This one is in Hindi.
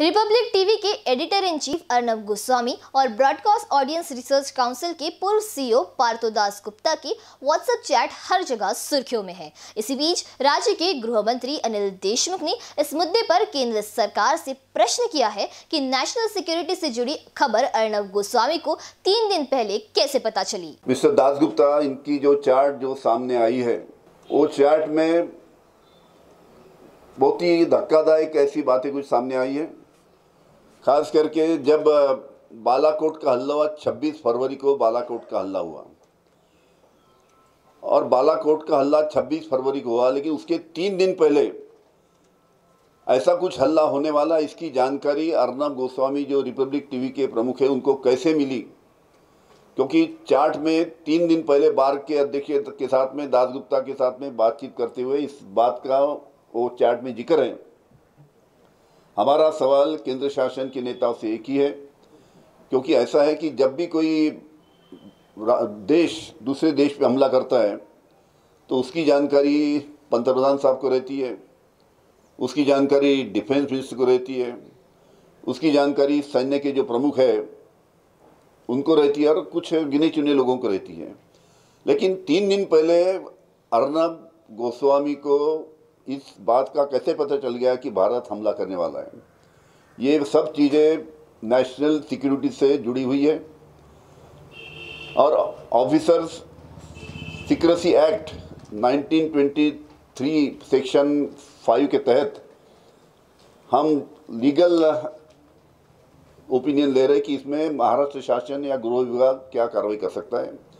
रिपब्लिक टीवी के editor in chief Arnab Goswami और ब्रॉडकास्ट ऑडियंस रिसर्च काउंसिल के पूर्व सीईओ पार्थोदास गुप्ता की व्हाट्सएप चैट हर जगह सुर्खियों में है। इसी बीच राज्य के गृह मंत्री अनिल देशमुख ने इस मुद्दे पर केंद्र सरकार से प्रश्न किया है कि नेशनल सिक्योरिटी से जुड़ी खबर अर्नब गोस्वामी को तीन दिन पहले कैसे पता चली? मिस्टर दास गुप्ता, इनकी जो चार्ट जो सामने आई है, वो चार्ट में बहुत ही धक्कादायक ऐसी बातें कुछ सामने आई है। खास करके जब बालाकोट का हल्ला हुआ 26 फरवरी को बालाकोट का हल्ला हुआ। और बालाकोट का हल्ला 26 फरवरी को हुआ, लेकिन उसके तीन दिन पहले ऐसा कुछ हल्ला होने वाला, इसकी जानकारी अर्नब गोस्वामी, जो रिपब्लिक टीवी के प्रमुख है, उनको कैसे मिली? क्योंकि चार्ट में तीन दिन पहले बार के अध्यक्ष के साथ में, दास गुप्ता के साथ में बातचीत करते हुए इस बात का वो चार्ट में ज़िक्र है। हमारा सवाल केंद्र शासन के नेताओं से एक ही है, क्योंकि ऐसा है कि जब भी कोई देश, दूसरे देश पे हमला करता है तो उसकी जानकारी पंतप्रधान साहब को रहती है, उसकी जानकारी डिफेंस मिनिस्टर को रहती है, उसकी जानकारी सैन्य के जो प्रमुख है, उनको रहती है और कुछ गिने चुने लोगों को रहती है। लेकिन तीन दिन पहले अर्नब गोस्वामी को इस बात का कैसे पता चल गया कि भारत हमला करने वाला है? ये सब चीज़ें नेशनल सिक्योरिटी से जुड़ी हुई है। और ऑफिसर्स सिक्रेसी एक्ट 1923 सेक्शन 5 के तहत हम लीगल ओपिनियन ले रहे हैं कि इसमें महाराष्ट्र शासन या गृह विभाग क्या कार्रवाई कर सकता है।